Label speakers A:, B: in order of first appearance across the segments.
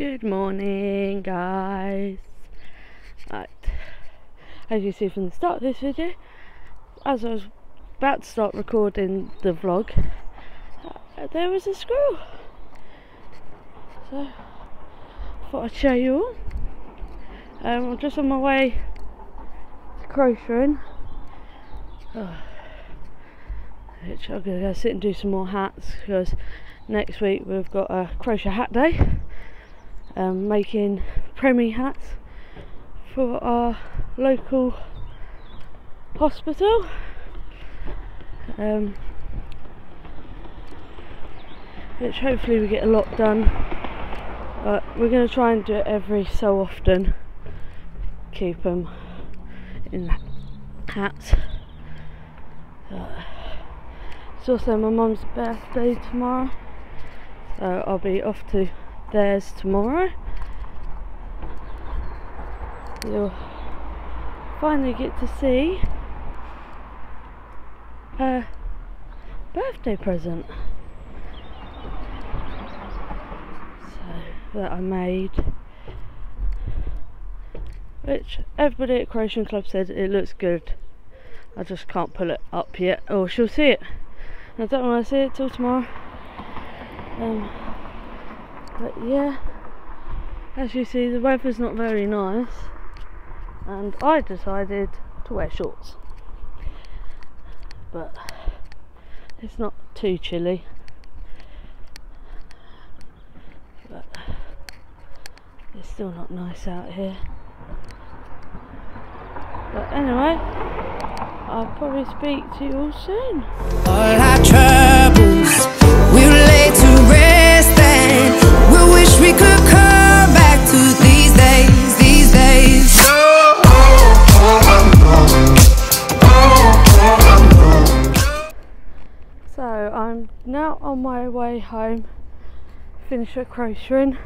A: Good morning, guys. Right, as you see from the start of this video, as I was about to start recording the vlog, uh, there was a squirrel. So, I thought I'd show you all. Um, I'm just on my way to crocheting. Oh. Which I'm going to go sit and do some more hats because next week we've got a crochet hat day um, making premie hats for our local hospital. Um, which hopefully we get a lot done but we're going to try and do it every so often. Keep them in hats uh, it's also my mum's birthday tomorrow so I'll be off to theirs tomorrow. You'll finally get to see a birthday present. So that I made which everybody at Crochet Club said it looks good. I just can't pull it up yet. Or she'll see it. I don't want to see it till tomorrow. Um, but yeah as you see the weather's not very nice and I decided to wear shorts. But it's not too chilly. But it's still not nice out here. But anyway I'll probably speak to you all soon my way home, finish at crocheting,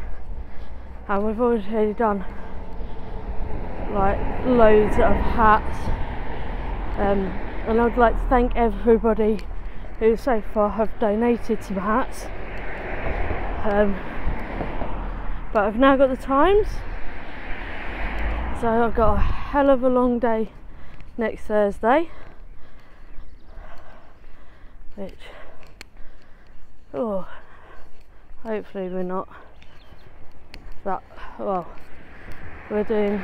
A: and we've already done like loads of hats. Um, and I'd like to thank everybody who so far have donated some hats. Um, but I've now got the times, so I've got a hell of a long day next Thursday which oh hopefully we're not that well we're doing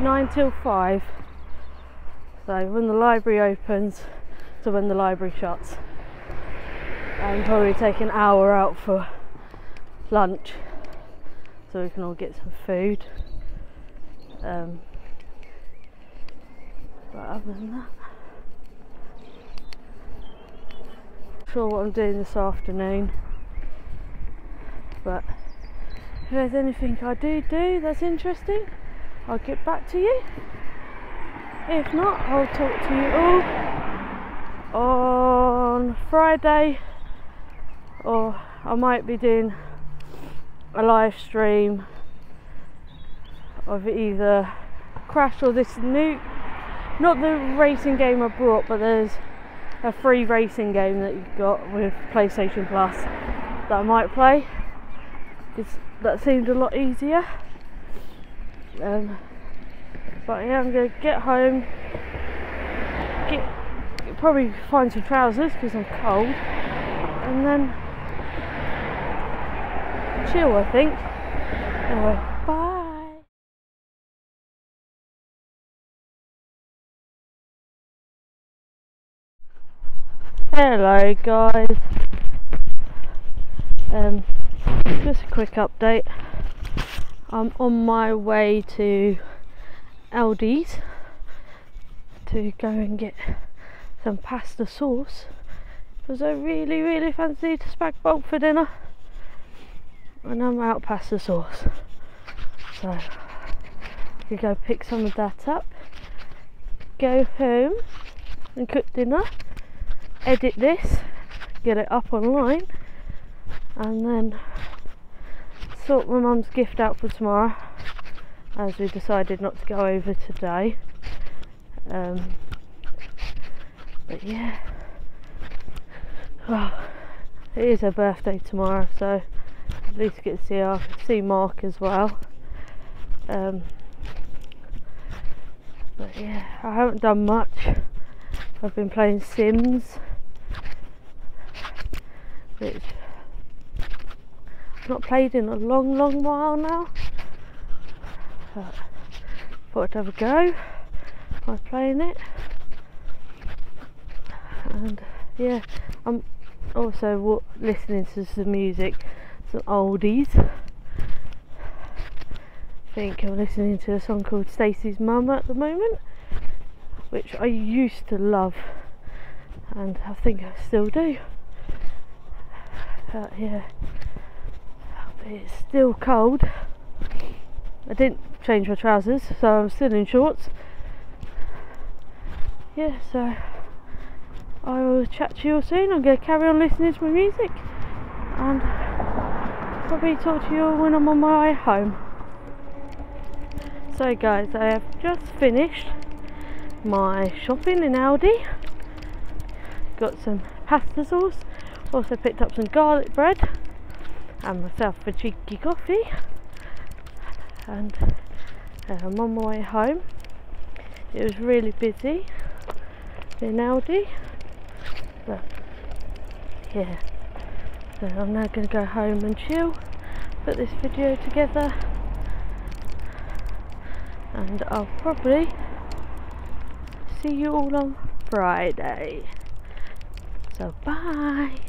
A: 9 till 5 so when the library opens to when the library shuts and probably take an hour out for lunch so we can all get some food. Um, but other than that sure what I'm doing this afternoon. But if there's anything I do do that's interesting I'll get back to you. If not I'll talk to you all on Friday. Or I might be doing a live stream of either Crash or this new not the racing game I brought but there's a free racing game that you've got with PlayStation Plus that I might play because that seemed a lot easier. Um, but yeah, I'm gonna get home, get probably find some trousers because I'm cold, and then chill. I think. Anyway, Hello guys. Um, just a quick update. I'm on my way to Aldi's to go and get some pasta sauce because I really really fancied spag bol for dinner and I'm out pasta sauce so could go pick some of that up go home and cook dinner edit this, get it up online, and then sort my mum's gift out for tomorrow, as we decided not to go over today. Um, but yeah, well, it is her birthday tomorrow, so at least get to see our, see Mark as well. Um, but yeah, I haven't done much. I've been playing Sims, which I've not played in a long, long while now. But thought I'd have a go. Was playing it, and yeah, I'm also listening to some music, some oldies. I think I'm listening to a song called Stacy's Mum at the moment, which I used to love, and I think I still do. But yeah, but it's still cold. I didn't change my trousers, so I'm still in shorts. Yeah, so I will chat to you all soon. I'm going to carry on listening to my music and probably talk to you all when I'm on my way home. So, guys, I have just finished my shopping in Aldi. Got some pasta sauce, also picked up some garlic bread and myself a cheeky coffee. And uh, I'm on my way home. It was really busy in Aldi. But yeah, so I'm now going to go home and chill, put this video together, and I'll probably see you all on Friday. So bye.